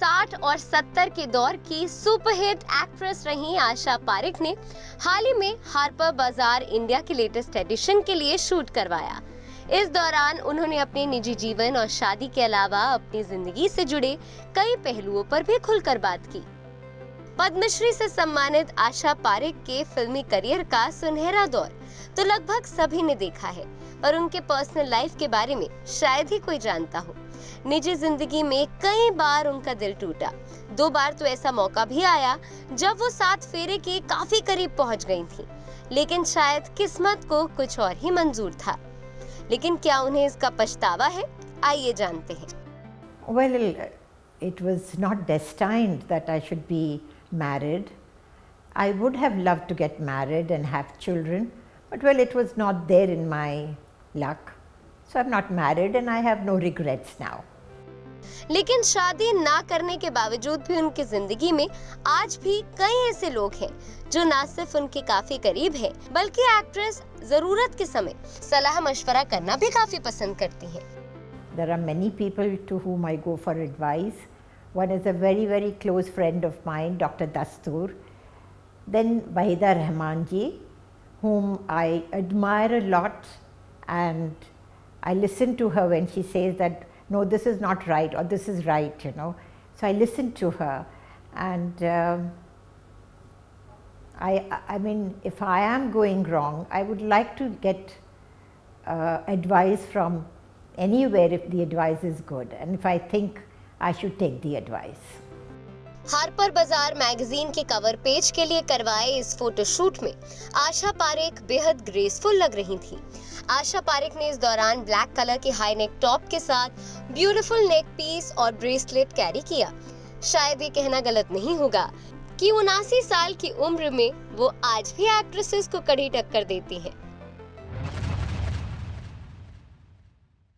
60 और 70 के दौर की सुपरहिट एक्ट्रेस रही आशा पारिक ने। हाल ही में हार्पर बाज़ार इंडिया के लेटेस्ट एडिशन के लिए शूट करवाया। इस दौरान उन्होंने अपने निजी जीवन और शादी के अलावा अपनी ज़िंदगी से जुड़े कई पहलुओं पर भी खुलकर बात की। पद्मश्री से सम्मानित आशा पारिक के फिल्मी करियर का सुनहरा दौर तो लगभग सभी ने देखा है, पर उनके पर्सनल लाइफ के बारे में शायद ही कोई जानता हो। निजी ज़िंदगी में कई बार उनका दिल टूटा दो बार तो ऐसा मौका भी आया जब वो सात फेरे के काफ़ी करीब पहुँच गई थी लेकिन शायद किस्मत को कुछ और ही मंजूर था लेकिन क्या उन्हें इसका पछतावा है आइए जानते हैं Well, it was not destined that I should be married. I would have loved to get married and have children, but well, it was not there in my luck. So I'm not married and I have no regrets now. लेकिन शादी ना करने के बावजूद भी उनकी जिंदगी में आज भी कई ऐसे लोग हैं जो ना सिर्फ उनके काफी करीब हैं बल्कि एक्ट्रेस जरूरत के समय सलाह मशवरा करना भी काफी पसंद करती हैं There are many people to whom I go for advice. One is a very, very close friend of mine, Dr. Dastur. Then Wahida Rahman ji, whom I admire a lot, and I listen to her when she says that, no, this is not right, or this is right, you know. So I listen to her, and um, I, I mean, if I am going wrong, I would like to get uh, advice from anywhere if the advice is good, and if I think I should take the advice. Harper Bazaar magazine के cover page के लिए करवाए इस photoshoot में आशा पारेख बेहद graceful लग रही थी। आशा पारेख ने इस दौरान ब्लैक कलर के हाई नेक टॉप के साथ ब्यूटीफुल नेक पीस और ब्रेसलेट कैरी किया। शायद ये कहना गलत नहीं होगा कि उनासी साल की उम्र में वो आज भी एक्ट्रेसेस को कड़ी टक्कर देती हैं।